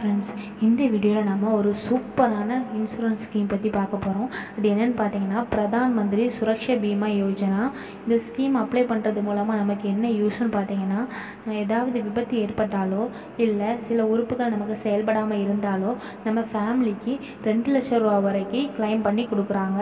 Friends இந்த வீடியோவில் நம்ம ஒரு சூப்பரான இன்சூரன்ஸ் ஸ்கீம் பற்றி பார்க்க போகிறோம் அது என்னென்னு பார்த்தீங்கன்னா பிரதான் மந்திரி சுரக்ஷா பீமா யோஜனா. இந்த ஸ்கீம் அப்ளை பண்ணுறது மூலமாக நமக்கு என்ன யூஸ்னு பார்த்தீங்கன்னா ஏதாவது விபத்து ஏற்பட்டாலோ இல்லை சில உறுப்புகள் நமக்கு செயல்படாமல் இருந்தாலோ நம்ம ஃபேமிலிக்கு ரெண்டு லட்சம் ரூபா வரைக்கும் க்ளைம் பண்ணி கொடுக்குறாங்க.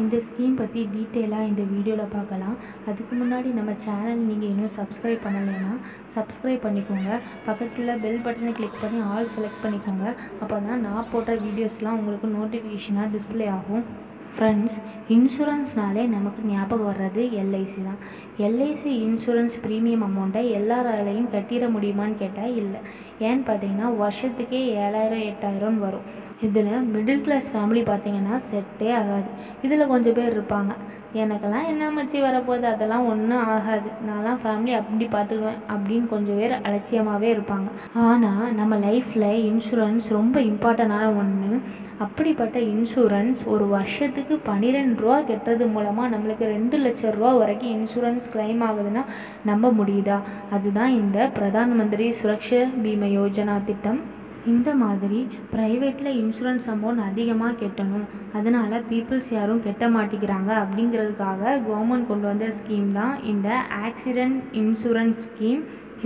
இந்த ஸ்கீம் பற்றி டீட்டெயிலாக இந்த வீடியோவில் பார்க்கலாம். அதுக்கு முன்னாடி நம்ம சேனல் நீங்கள் இன்னும் சப்ஸ்கிரைப் பண்ணலைன்னா சப்ஸ்கிரைப் பண்ணிக்கோங்க. பக்கத்தில் பெல் பட்டனை கிளிக் பண்ணி ஆல் செலக்ட் பண்ணிக்கோங்க. அப்போ தான் நான் போடுற வீடியோஸ்லாம் உங்களுக்கு நோட்டிஃபிகேஷனாக டிஸ்ப்ளே ஆகும். ஃப்ரெண்ட்ஸ் இன்சூரன்ஸ்னாலே நமக்கு ஞாபகம் வர்றது எல்ஐசி தான். எல்ஐசி இன்சூரன்ஸ் ப்ரீமியம் அமௌண்ட்டை எல்லாராலையும் கட்டிட முடியுமான்னு கேட்டால் இல்லை. ஏன்னு பார்த்தீங்கன்னா வருஷத்துக்கே ஏழாயிரம் எட்டாயிரம்னு வரும். இதில் மிடில் கிளாஸ் ஃபேமிலி பார்த்தீங்கன்னா செட்டே ஆகாது. இதில் கொஞ்சம் பேர் இருப்பாங்க. எனக்கெல்லாம் என்ன மச்சி வரப்போகுது? அதெல்லாம் ஒன்றும் ஆகாது. நான்லாம் ஃபேமிலி அப்படி பார்த்துக்குவேன் அப்படின்னு கொஞ்சம் பேர் அலட்சியமாகவே இருப்பாங்க. ஆனால் நம்ம லைஃப்பில் இன்சூரன்ஸ் ரொம்ப இம்பார்ட்டண்டான ஒன்று அப்படிப்பட்ட இன்சூரன்ஸ் ஒரு வருஷத்துக்கு பன்னிரெண்டு ரூபா கெட்டது மூலமாக நம்மளுக்கு ரெண்டு லட்ச ரூபா வரைக்கும் இன்சூரன்ஸ் கிளைம் ஆகுதுன்னா நம்ப முடியுதா? அதுதான் இந்த பிரதான் மந்திரி சுரக்ஷா பீமா யோஜனா திட்டம். இந்த மாதிரி ப்ரைவேட்டில் இன்சூரன்ஸ் அமௌண்ட் அதிகமாக கட்டணும். அதனால் பீப்புள்ஸ் யாரும் கட்ட மாட்டேங்கிறாங்க அப்படிங்கிறதுக்காக கவர்மெண்ட் கொண்டு வந்த ஸ்கீம் தான் இந்த ஆக்சிடெண்ட் இன்சூரன்ஸ் ஸ்கீம்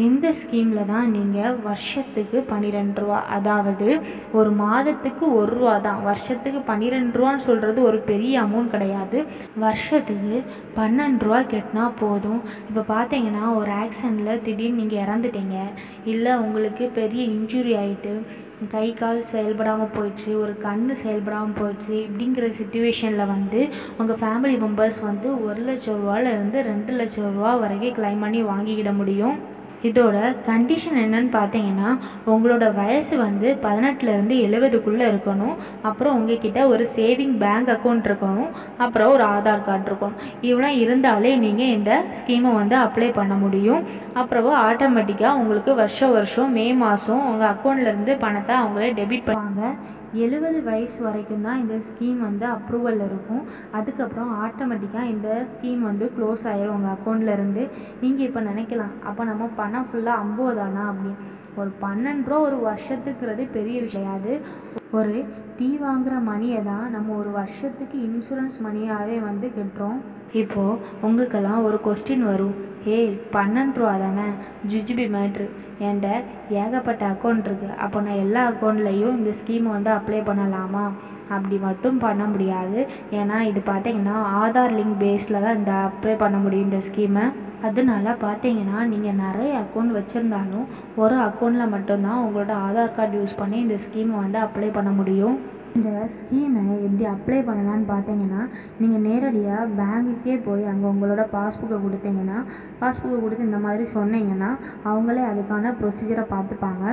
இந்த ஸ்கீமில் தான் நீங்கள் வருஷத்துக்கு பன்னிரெண்டு ரூபா அதாவது ஒரு மாதத்துக்கு ஒரு ரூபா தான். வருஷத்துக்கு பன்னிரெண்டு ரூபான்னு சொல்கிறது ஒரு பெரிய அமௌண்ட் கிடையாது. வருஷத்துக்கு பன்னெண்டு ரூபா கட்டினா போதும். இப்போ பார்த்தீங்கன்னா ஒரு ஆக்சிடெண்ட்டில் திடீர்னு நீங்கள் இறந்துட்டீங்க. இல்லை உங்களுக்கு பெரிய இன்ஜுரி ஆகிட்டு கை கால் செயல்படாமல் போயிடுச்சு ஒரு கண் செயல்படாமல் போயிடுச்சு இப்படிங்கிற சுச்சுவேஷனில் வந்து உங்கள் ஃபேமிலி மெம்பர்ஸ் வந்து ஒரு லட்ச ரூபாலேருந்து ரெண்டு லட்ச ரூபா வரைக்கும் கிளைம் பண்ணி வாங்கிக்கிட முடியும். இதோட கண்டிஷன் என்னன்னு பார்த்தீங்கன்னா உங்களோட வயசு வந்து பதினெட்டுலேருந்து எழுபதுக்குள்ளே இருக்கணும். அப்புறம் உங்ககிட்ட ஒரு சேவிங் பேங்க் அக்கௌண்ட் இருக்கணும். அப்புறம் ஒரு ஆதார் கார்டு இருக்கணும். இவெல்லாம் இருந்தாலே நீங்கள் இந்த ஸ்கீமை வந்து அப்ளை பண்ண முடியும். அப்புறம் ஆட்டோமேட்டிக்காக உங்களுக்கு வருஷம் வருஷம் மே மாதம் உங்கள் அக்கௌண்ட்லேருந்து பணத்தை அவங்களே டெபிட் பண்ணுவாங்க. எழுபது வயசு வரைக்கும் தான் இந்த ஸ்கீம் வந்து அப்ரூவலில் இருக்கும். அதுக்கப்புறம் ஆட்டோமேட்டிக்காக இந்த ஸ்கீம் வந்து க்ளோஸ் ஆயிரும் உங்கள் அக்கௌண்ட்லேருந்து நீங்கள் இப்போ நினைக்கலாம் அப்போ நம்ம பணம் ஃபுல்லாக ஐம்பது தானா அப்படின்னு. ஒரு பன்னெண்டு ரூபா ஒரு வருஷத்துக்குறது பெரிய விஷயாது ஒரு டீ வாங்குகிற மணியை தான் நம்ம ஒரு வருஷத்துக்கு இன்சூரன்ஸ் மணியாகவே வந்து கட்டுறோம். இப்போது உங்களுக்கெல்லாம் ஒரு கொஸ்டின் வரும். ஏய் பன்னெண்டு ரூபா தானே? ஜுஜிபி மேட்ரு என்கிட்ட ஏகப்பட்ட அக்கௌண்ட் இருக்குது அப்போ நான் எல்லா அக்கௌண்ட்லேயும் இந்த ஸ்கீமை வந்து அப்ளை பண்ணலாமா? அப்படி மட்டும் பண்ண முடியாது. ஏன்னா இது பார்த்தீங்கன்னா ஆதார் லிங்க் பேஸில் தான் இந்த அப்ளை பண்ண முடியும் இந்த ஸ்கீமை அதனால பார்த்தீங்கன்னா நீங்கள் நிறைய அக்கௌண்ட் வச்சுருந்தாலும் ஒரு அக்கௌண்ட்டில் மட்டும்தான் உங்களோட ஆதார் கார்டு யூஸ் பண்ணி இந்த ஸ்கீமை வந்து அப்ளை பண்ண முடியும். இந்த ஸ்கீமை எப்படி அப்ளை பண்ணலான்னு பார்த்தீங்கன்னா நீங்கள் நேரடியாக பேங்குக்கே போய் அங்கே உங்களோட பாஸ்புக்கை கொடுத்தீங்கன்னா பாஸ்புக்கை கொடுத்து இந்த மாதிரி சொன்னீங்கன்னா அவங்களே அதுக்கான ப்ரொசீஜரை பார்த்துப்பாங்க.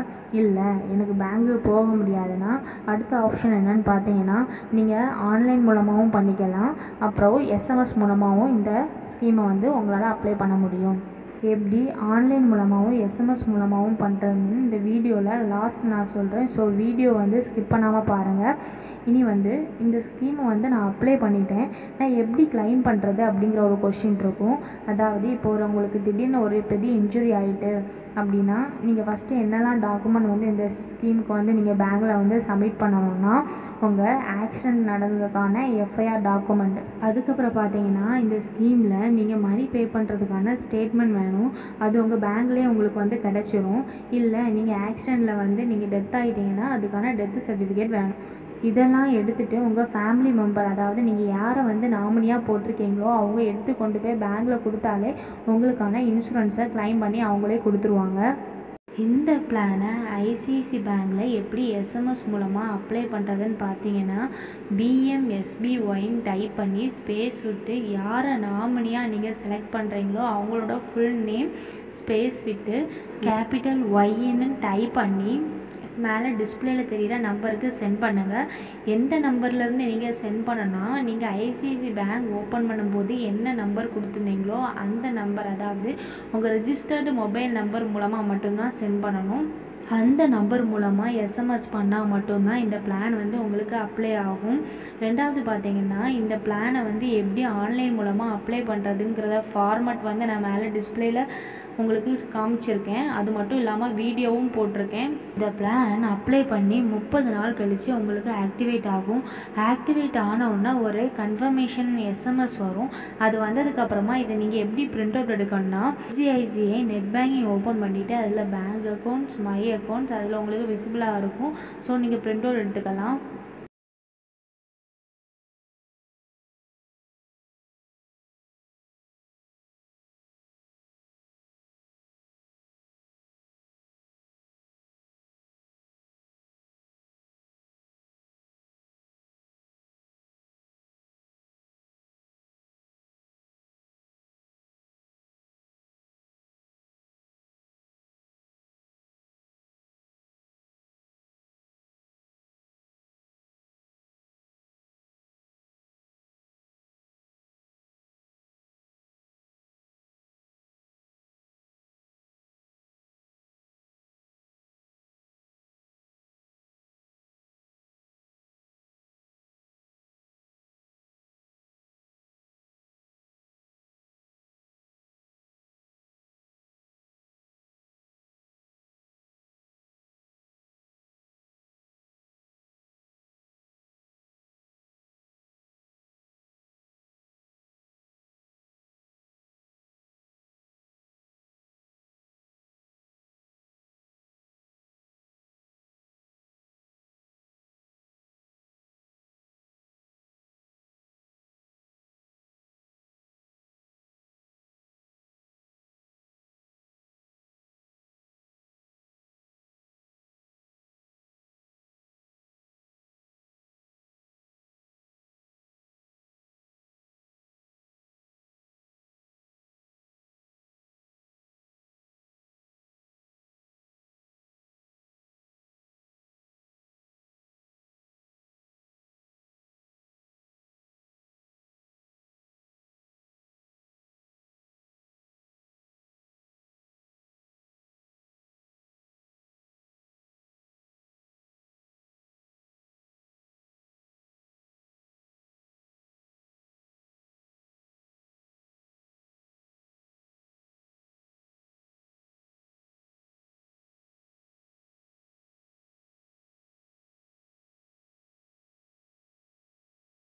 இல்லை எனக்கு பேங்க்கு போக முடியாதுன்னா அடுத்த ஆப்ஷன் என்னன்னு பார்த்தீங்கன்னா நீங்கள் ஆன்லைன் மூலமாகவும் பண்ணிக்கலாம். அப்புறம் எஸ்எம்எஸ் மூலமாகவும் இந்த ஸ்கீமை வந்து உங்களால் அப்ளை பண்ண முடியும். எப்படி ஆன்லைன் மூலமாகவும் எஸ்எம்எஸ் மூலமாகவும் பண்ணுறதுன்னு இந்த வீடியோவில் லாஸ்ட் நான் சொல்கிறேன் ஸோ வீடியோ வந்து ஸ்கிப் பண்ணாமல் பாருங்கள் இனி வந்து இந்த ஸ்கீமை வந்து நான் அப்ளை பண்ணிட்டேன். நான் எப்படி கிளைம் பண்ணுறது அப்படிங்கிற ஒரு கொஷின் இருக்கும். அதாவது இப்போ ஒரு உங்களுக்கு திடீர்னு ஒரு பெரிய இன்ஜுரி ஆகிட்டு அப்படின்னா நீங்கள் ஃபஸ்ட்டு என்னெல்லாம் டாக்குமெண்ட் வந்து இந்த ஸ்கீமுக்கு வந்து நீங்கள் பேங்கில் வந்து சப்மிட் பண்ணணும்னா உங்கள் ஆக்சிடென்ட் நடந்ததுக்கான எஃப்ஐஆர் டாக்குமெண்ட் அதுக்கப்புறம் பார்த்தீங்கன்னா இந்த ஸ்கீமில் நீங்கள் மணி பே பண்ணுறதுக்கான ஸ்டேட்மெண்ட் பண்ணணும். அது உங்கள் பேங்க்லேயே உங்களுக்கு வந்து கிடச்சிரும். இல்லை நீங்கள் ஆக்சிடெண்ட்டில் வந்து நீங்கள் டெத் ஆகிட்டீங்கன்னா அதுக்கான டெத்து சர்டிஃபிகேட் வேணும். இதெல்லாம் எடுத்துகிட்டு உங்கள் ஃபேமிலி மெம்பர் அதாவது நீங்கள் யாரை வந்து நாமினியாக போட்டிருக்கீங்களோ அவங்க எடுத்து கொண்டு போய் பேங்க்கில் கொடுத்தாலே உங்களுக்கான இன்சூரன்ஸை க்ளைம் பண்ணி அவங்களே கொடுத்துருவாங்க. இந்த பிளானை ஐசிஐசி பேங்கில் எப்படி எஸ்எம்எஸ் மூலமாக அப்ளை பண்ணுறதுன்னு பார்த்தீங்கன்னா பிஎம்எஸ்பிஒய்ன்னு டைப் பண்ணி ஸ்பேஸ் விட்டு யாரை நாமினியாக நீங்கள் செலக்ட் பண்ணுறீங்களோ அவங்களோட ஃபுல் நேம் ஸ்பேஸ் விட்டு கேபிட்டல் ஒய்ன்னு டைப் பண்ணி மேலே டிஸ்பிளேயில் தெரிகிற நம்பருக்கு சென்ட் பண்ணுங்கள் எந்த நம்பர்லேருந்து நீங்கள் சென்ட் பண்ணனா நீங்கள் ஐசிஐசி பேங்க் ஓப்பன் பண்ணும்போது என்ன நம்பர் கொடுத்துருந்தீங்களோ அந்த நம்பர் அதாவது உங்கள் ரிஜிஸ்டர்டு மொபைல் நம்பர் மூலமாக மட்டும்தான் சென்ட் பண்ணணும். அந்த நம்பர் மூலமாக எஸ்எம்எஸ் பண்ணால் மட்டும்தான் இந்த பிளான் வந்து உங்களுக்கு அப்ளை ஆகும். ரெண்டாவது பார்த்தீங்கன்னா இந்த பிளானை வந்து எப்படி ஆன்லைன் மூலமாக அப்ளை பண்ணுறதுங்கிறத ஃபார்மட் வந்து நான் மேலே டிஸ்பிளேயில் உங்களுக்கு காமிச்சிருக்கேன். அது மட்டும் இல்லாமல் வீடியோவும் போட்டிருக்கேன். இந்த பிளான் அப்ளை பண்ணி முப்பது நாள் கழித்து உங்களுக்கு ஆக்டிவேட் ஆகும். ஆக்டிவேட் ஆனவுடனே ஒரு கன்ஃபர்மேஷன் எஸ்எம்எஸ் வரும். அது வந்ததுக்கப்புறமா இதை நீங்கள் எப்படி பிரிண்ட் அவுட் எடுக்கணும்னா ஐசிஐசிஐ நெட் பேங்கிங் ஓப்பன் பண்ணிவிட்டு அதில் பேங்க் அக்கௌண்ட்ஸ் மை அக்கௌண்ட்ஸ் அதில் உங்களுக்கு விசிபிளாக இருக்கும். ஸோ நீங்கள் பிரிண்ட் அவுட் எடுத்துக்கலாம்.